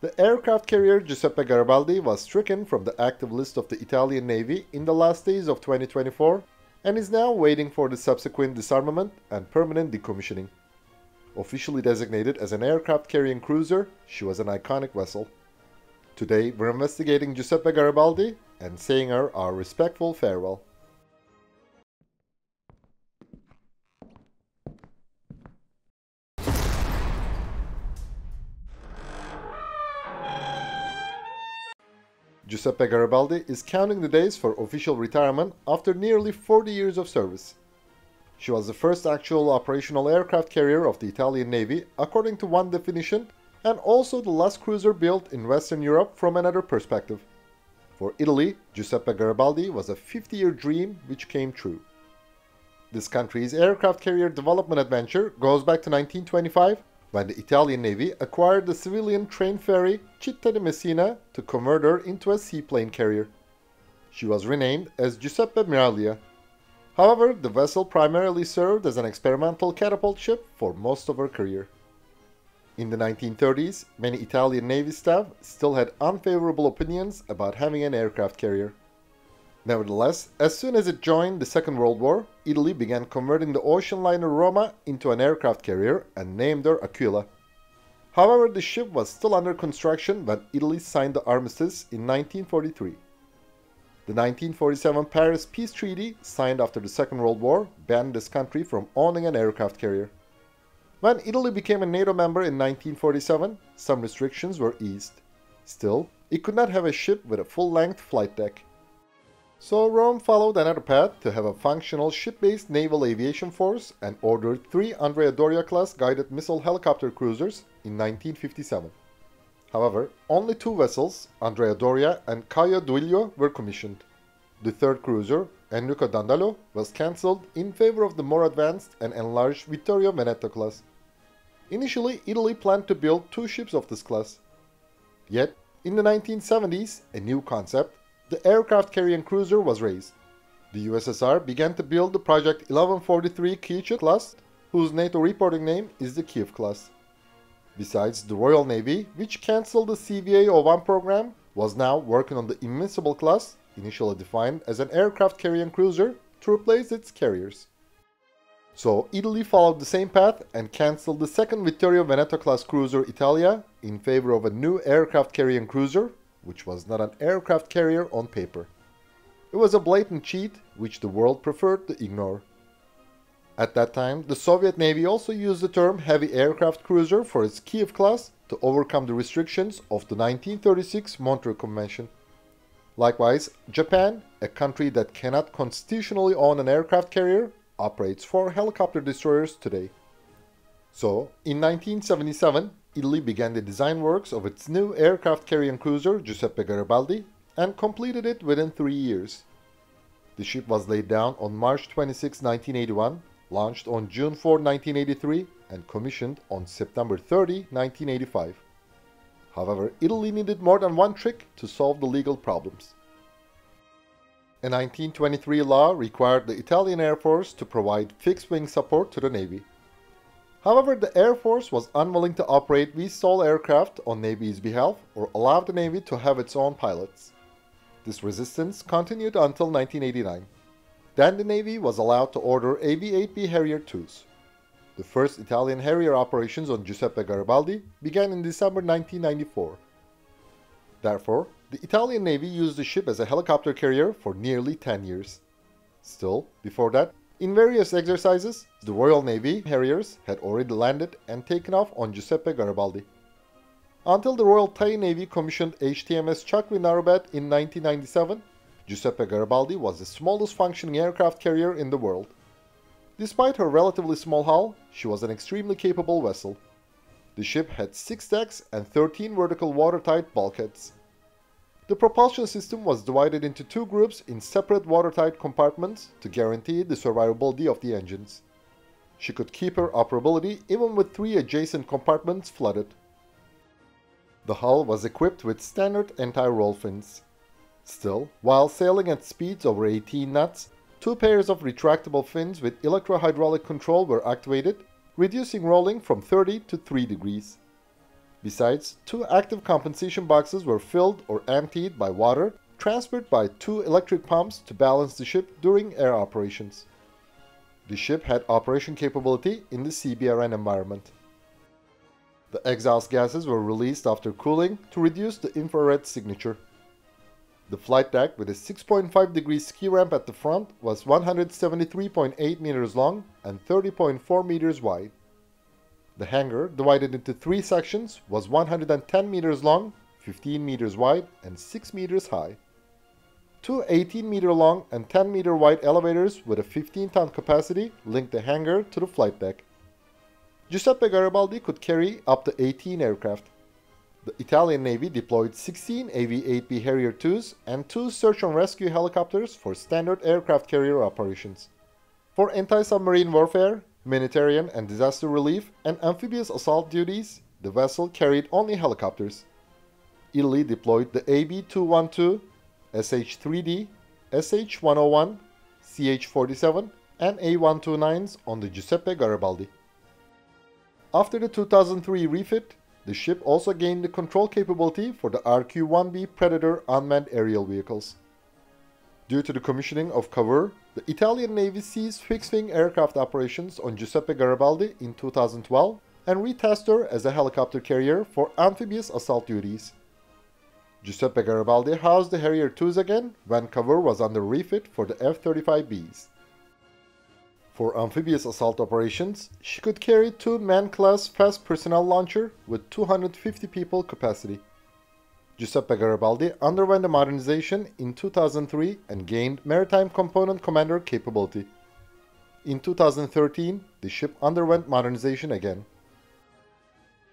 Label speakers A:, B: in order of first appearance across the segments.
A: The aircraft carrier Giuseppe Garibaldi was stricken from the active list of the Italian Navy in the last days of 2024 and is now waiting for the subsequent disarmament and permanent decommissioning. Officially designated as an aircraft carrying cruiser, she was an iconic vessel. Today, we're investigating Giuseppe Garibaldi and saying her our respectful farewell. Giuseppe Garibaldi is counting the days for official retirement after nearly 40 years of service. She was the first actual operational aircraft carrier of the Italian Navy, according to one definition, and also the last cruiser built in Western Europe from another perspective. For Italy, Giuseppe Garibaldi was a 50-year dream which came true. This country's aircraft carrier development adventure goes back to 1925 when the Italian Navy acquired the civilian train ferry Città di Messina to convert her into a seaplane carrier. She was renamed as Giuseppe Miraglia. However, the vessel primarily served as an experimental catapult ship for most of her career. In the 1930s, many Italian Navy staff still had unfavorable opinions about having an aircraft carrier. Nevertheless, as soon as it joined the Second World War, Italy began converting the ocean liner Roma into an aircraft carrier and named her Aquila. However, the ship was still under construction when Italy signed the armistice in 1943. The 1947 Paris Peace Treaty, signed after the Second World War, banned this country from owning an aircraft carrier. When Italy became a NATO member in 1947, some restrictions were eased. Still, it could not have a ship with a full-length flight deck. So Rome followed another path to have a functional ship-based naval aviation force and ordered three Andrea Doria-class guided missile helicopter cruisers in 1957. However, only two vessels, Andrea Doria and Caio Duilio, were commissioned. The third cruiser, Enrico Dandolo, was cancelled in favor of the more advanced and enlarged Vittorio Veneto class. Initially, Italy planned to build two ships of this class. Yet, in the 1970s, a new concept, the aircraft carrying cruiser was raised. The USSR began to build the Project 1143 Kyiv class, whose NATO reporting name is the Kiev class. Besides, the Royal Navy, which cancelled the CVA-01 program, was now working on the Invincible class, initially defined as an aircraft carrying cruiser, to replace its carriers. So Italy followed the same path and cancelled the second Vittorio Veneto class cruiser Italia in favor of a new aircraft carrying cruiser which was not an aircraft carrier on paper. It was a blatant cheat which the world preferred to ignore. At that time, the Soviet Navy also used the term heavy aircraft cruiser for its Kiev class to overcome the restrictions of the 1936 Montreux Convention. Likewise, Japan, a country that cannot constitutionally own an aircraft carrier, operates four helicopter destroyers today. So, in 1977, Italy began the design works of its new aircraft carrying cruiser Giuseppe Garibaldi and completed it within three years. The ship was laid down on March 26, 1981, launched on June 4, 1983, and commissioned on September 30, 1985. However, Italy needed more than one trick to solve the legal problems. A 1923 law required the Italian Air Force to provide fixed-wing support to the Navy. However, the Air Force was unwilling to operate VTOL aircraft on Navy's behalf or allow the Navy to have its own pilots. This resistance continued until 1989. Then the Navy was allowed to order AV-8B Harrier IIs. The first Italian Harrier operations on Giuseppe Garibaldi began in December 1994. Therefore, the Italian Navy used the ship as a helicopter carrier for nearly 10 years. Still, before that, in various exercises, the Royal Navy Harriers had already landed and taken off on Giuseppe Garibaldi. Until the Royal Thai Navy commissioned HTMS Chakri Naruebet in 1997, Giuseppe Garibaldi was the smallest functioning aircraft carrier in the world. Despite her relatively small hull, she was an extremely capable vessel. The ship had 6 decks and 13 vertical watertight bulkheads. The propulsion system was divided into two groups in separate watertight compartments to guarantee the survivability of the engines. She could keep her operability even with three adjacent compartments flooded. The hull was equipped with standard anti-roll fins. Still, while sailing at speeds over 18 knots, two pairs of retractable fins with electro-hydraulic control were activated, reducing rolling from 30 to 3 degrees. Besides, two active compensation boxes were filled or emptied by water transferred by two electric pumps to balance the ship during air operations. The ship had operation capability in the CBRN environment. The exhaust gases were released after cooling to reduce the infrared signature. The flight deck with a 6.5 degree ski ramp at the front was 173.8 meters long and 30.4 meters wide. The hangar, divided into three sections, was 110 meters long, 15 meters wide, and 6 meters high. Two 18 meter long and 10 meter wide elevators with a 15 ton capacity linked the hangar to the flight deck. Giuseppe Garibaldi could carry up to 18 aircraft. The Italian Navy deployed 16 AV-8B Harrier IIs and two search and rescue helicopters for standard aircraft carrier operations. For anti-submarine warfare, humanitarian and disaster relief, and amphibious assault duties, the vessel carried only helicopters. Italy deployed the AB-212 SH-3D, EH-101, CH-47, and A-129s on the Giuseppe Garibaldi. After the 2003 refit, the ship also gained the control capability for the RQ-1B Predator unmanned aerial vehicles. Due to the commissioning of Cavour, the Italian Navy ceased fixed-wing aircraft operations on Giuseppe Garibaldi in 2012 and retasked her as a helicopter carrier for amphibious assault duties. Giuseppe Garibaldi housed the Harrier IIs again when Cavour was under refit for the F-35Bs. For amphibious assault operations, she could carry two man-class fast personnel launcher with 250 people capacity. Giuseppe Garibaldi underwent a modernization in 2003 and gained Maritime Component Commander capability. In 2013, the ship underwent modernization again.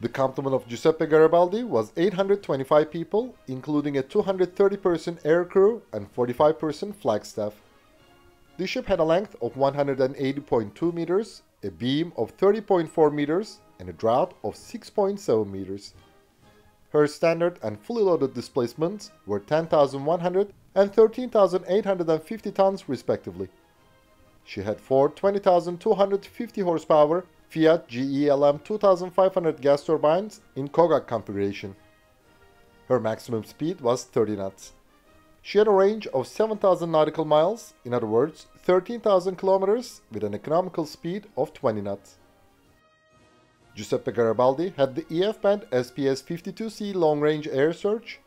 A: The complement of Giuseppe Garibaldi was 825 people, including a 230-person aircrew and 45-person flag staff. The ship had a length of 180.2 meters, a beam of 30.4 meters, and a draught of 6.7 meters. Her standard and fully loaded displacements were 10,100 and 13,850 tons respectively. She had four 20,250 horsepower Fiat GE-LM 2500 gas turbines in COGAG configuration. Her maximum speed was 30 knots. She had a range of 7,000 nautical miles, in other words, 13,000 kilometers with an economical speed of 20 knots. Giuseppe Garibaldi had the EF-band SPS-52C long-range air search,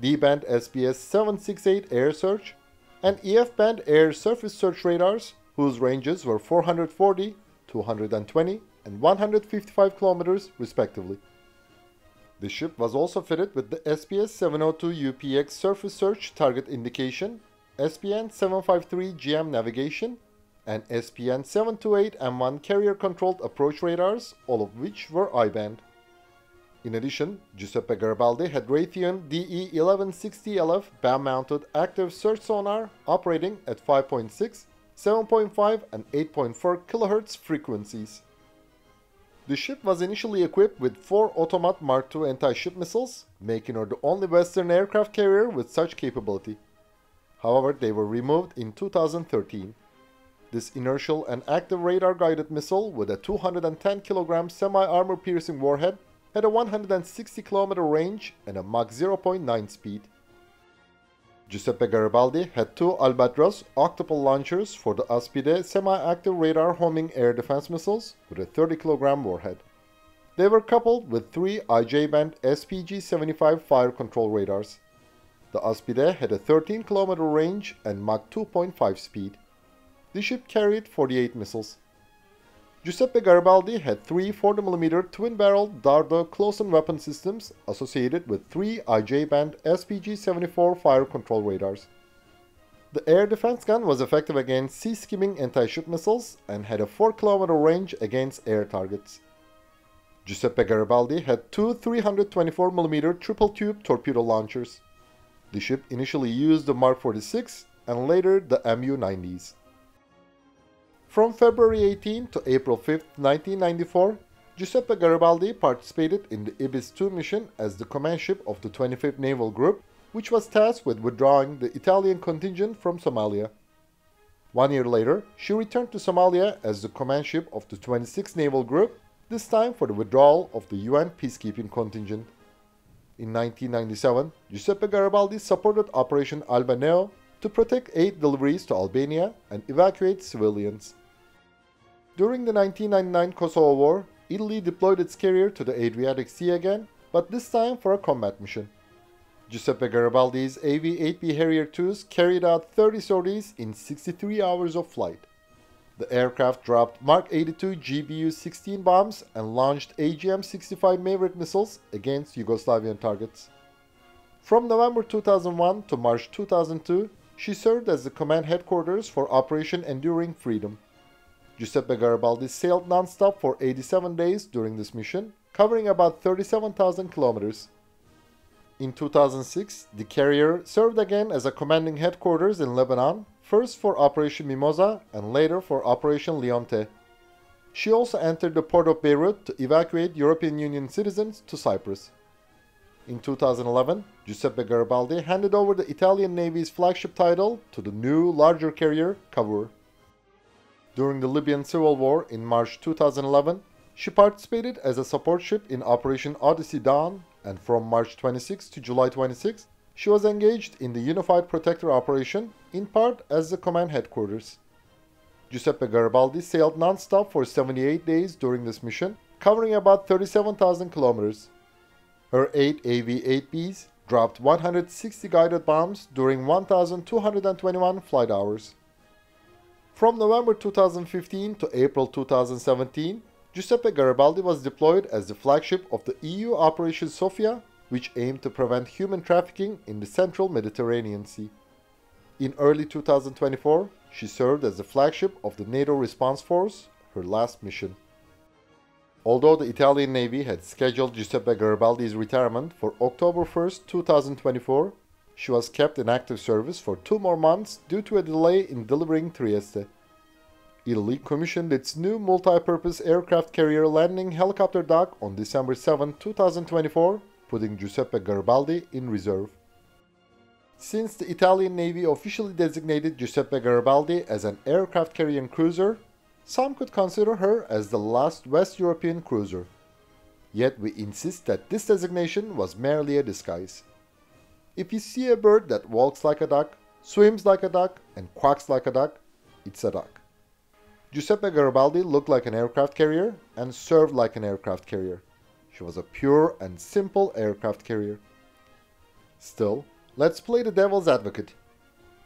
A: D-band SPS-768 air search, and EF-band air surface search radars whose ranges were 440 220 and 155 kilometers respectively. The ship was also fitted with the SPS-702 UPX surface search target indication, SPN-753 GM navigation, and SPN-728M1 carrier-controlled approach radars, all of which were I-band. In addition, Giuseppe Garibaldi had Raytheon DE1160LF BAM-mounted active search sonar operating at 5.6 7.5 and 8.4 kHz frequencies. The ship was initially equipped with four Otomat Mark II anti-ship missiles, making her the only Western aircraft carrier with such capability. However, they were removed in 2013. This inertial and active radar-guided missile with a 210 kg semi-armor piercing warhead had a 160 km range and a Mach 0.9 speed. Giuseppe Garibaldi had two Albatros octuple launchers for the Aspide semi-active radar homing air defense missiles with a 30 kg warhead. They were coupled with three IJ-band SPG-75 fire control radars. The Aspide had a 13 km range and Mach 2.5 speed. The ship carried 48 missiles. Giuseppe Garibaldi had three 40mm twin-barreled Dardo close-in weapon systems associated with three IJ-band SPG-74 fire control radars. The air defense gun was effective against sea-skimming anti-ship missiles and had a 4km range against air targets. Giuseppe Garibaldi had two 324mm triple-tube torpedo launchers. The ship initially used the Mark 46 and later the Mu-90s. From February 18 to April 5, 1994, Giuseppe Garibaldi participated in the Ibis II mission as the command ship of the 25th Naval Group, which was tasked with withdrawing the Italian contingent from Somalia. One year later, she returned to Somalia as the command ship of the 26th Naval Group, this time for the withdrawal of the UN peacekeeping contingent. In 1997, Giuseppe Garibaldi supported Operation Alba Neo to protect aid deliveries to Albania and evacuate civilians. During the 1999 Kosovo War, Italy deployed its carrier to the Adriatic Sea again, but this time for a combat mission. Giuseppe Garibaldi's AV-8B Harrier IIs carried out 30 sorties in 63 hours of flight. The aircraft dropped Mark 82 GBU-16 bombs and launched AGM-65 Maverick missiles against Yugoslavian targets. From November 2001 to March 2002, she served as the command headquarters for Operation Enduring Freedom. Giuseppe Garibaldi sailed non-stop for 87 days during this mission, covering about 37,000 kilometers. In 2006, the carrier served again as a commanding headquarters in Lebanon, first for Operation Mimosa and later for Operation Leonte. She also entered the port of Beirut to evacuate European Union citizens to Cyprus. In 2011, Giuseppe Garibaldi handed over the Italian Navy's flagship title to the new, larger carrier, Cavour. During the Libyan civil war in March 2011, she participated as a support ship in Operation Odyssey Dawn and from March 26 to July 26, she was engaged in the Unified Protector operation, in part as the command headquarters. Giuseppe Garibaldi sailed non-stop for 78 days during this mission, covering about 37,000 kilometers. Her 8 AV-8Bs dropped 160 guided bombs during 1,221 flight hours. From November 2015 to April 2017, Giuseppe Garibaldi was deployed as the flagship of the EU Operation Sophia, which aimed to prevent human trafficking in the central Mediterranean Sea. In early 2024, she served as the flagship of the NATO Response Force, her last mission. Although the Italian Navy had scheduled Giuseppe Garibaldi's retirement for October 1, 2024, she was kept in active service for two more months due to a delay in delivering Trieste. Italy commissioned its new multi-purpose aircraft carrier landing helicopter dock on December 7, 2024, putting Giuseppe Garibaldi in reserve. Since the Italian Navy officially designated Giuseppe Garibaldi as an aircraft carrying cruiser, some could consider her as the last West European cruiser. Yet we insist that this designation was merely a disguise. If you see a bird that walks like a duck, swims like a duck, and quacks like a duck, it's a duck. Giuseppe Garibaldi looked like an aircraft carrier and served like an aircraft carrier. She was a pure and simple aircraft carrier. Still, let's play the devil's advocate.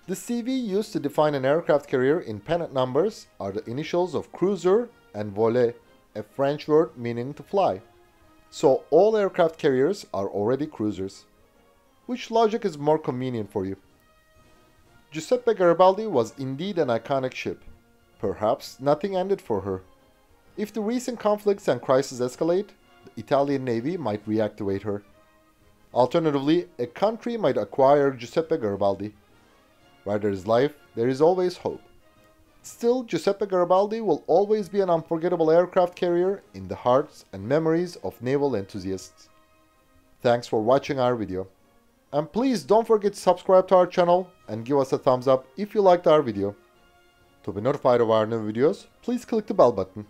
A: The CV used to define an aircraft carrier in pennant numbers are the initials of cruiser and voler, a French word meaning to fly. So all aircraft carriers are already cruisers. Which logic is more convenient for you? Giuseppe Garibaldi was indeed an iconic ship. Perhaps nothing ended for her. If the recent conflicts and crises escalate, the Italian Navy might reactivate her. Alternatively, a country might acquire Giuseppe Garibaldi. Where there is life, there is always hope. Still, Giuseppe Garibaldi will always be an unforgettable aircraft carrier in the hearts and memories of naval enthusiasts. Thanks for watching our video. And please don't forget to subscribe to our channel and give us a thumbs up if you liked our video. To be notified of our new videos, please click the bell button.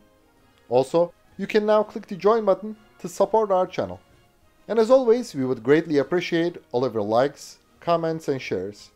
A: Also, you can now click the join button to support our channel. And as always, we would greatly appreciate all of your likes, comments and shares.